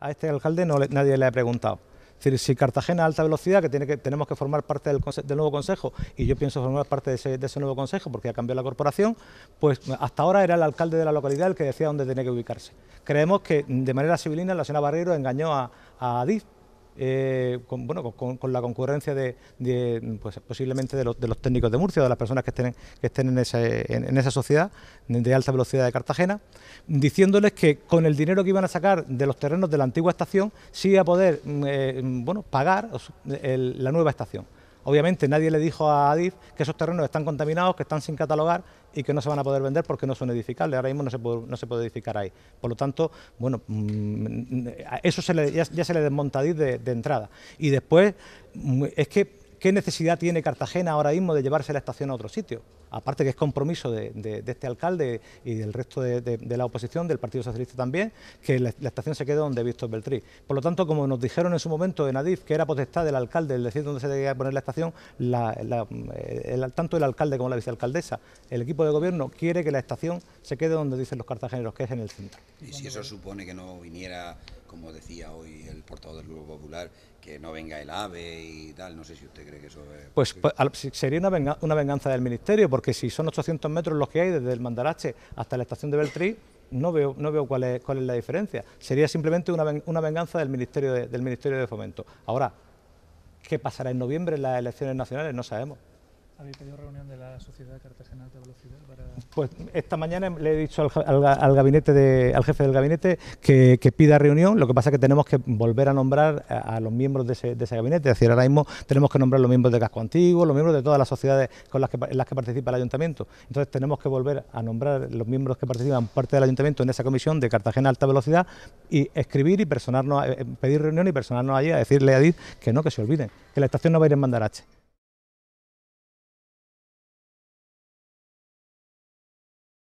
a este alcalde no nadie le ha preguntado. Es decir, si Cartagena alta velocidad, que, tiene que tenemos que formar parte del, nuevo consejo, y yo pienso formar parte de ese, nuevo consejo porque ha cambiado la corporación, pues hasta ahora era el alcalde de la localidad el que decía dónde tenía que ubicarse. Creemos que de manera civilina la señora Barrero engañó a, a eh, con, bueno, con, la concurrencia de, pues, posiblemente de los, técnicos de Murcia, de las personas que estén, que estén en, esa sociedad de alta velocidad de Cartagena, diciéndoles que con el dinero que iban a sacar de los terrenos de la antigua estación sí iba a poder mm, eh, bueno, pagar la nueva estación. Obviamente nadie le dijo a Adif que esos terrenos están contaminados, que están sin catalogar y que no se van a poder vender porque no son edificables. Ahora mismo no se puede, no se puede edificar ahí. Por lo tanto, bueno, mm, eso ya, se le desmonta de, de entrada. Y después, mm, es que ¿Qué necesidad tiene Cartagena ahora mismo de llevarse la estación a otro sitio? Aparte que es compromiso de, este alcalde y del resto de, la oposición, del Partido Socialista también, que la, estación se quede donde visto Beltrí. Por lo tanto, como nos dijeron en su momento en Adif, que era potestad del alcalde el decir dónde se debía poner la estación, eh, tanto el alcalde como la vicealcaldesa, el equipo de gobierno quiere que la estación se quede donde dicen los cartageneros, que es en el centro. Y si eso supone que no viniera como decía hoy el portavoz del Grupo Popular, que no venga el AVE y tal. No sé si usted cree que eso es... Pues, pues sería una, venganza del Ministerio, porque si son 800 metros los que hay desde el Mandarache hasta la estación de Beltrí, no veo, no veo cuál, es, cuál es la diferencia. Sería simplemente una, venganza del Ministerio del Ministerio de Fomento. Ahora, ¿qué pasará en noviembre en las elecciones nacionales? No sabemos. ¿Habéis pedido reunión de la Sociedad Cartagena de Velocidad? Para... Pues esta mañana le he dicho al, gabinete al jefe del gabinete que, pida reunión, lo que pasa es que tenemos que volver a nombrar a, los miembros de ese, gabinete, es decir, ahora mismo tenemos que nombrar los miembros de Casco Antiguo, los miembros de todas las sociedades con las que, participa el ayuntamiento, entonces tenemos que volver a nombrar los miembros que participan parte del ayuntamiento en esa comisión de Cartagena Alta Velocidad y escribir y personarnos, eh, pedir reunión y personarnos allí a decirle a DID que no, que se olviden, que la estación no va a ir en Mandarache.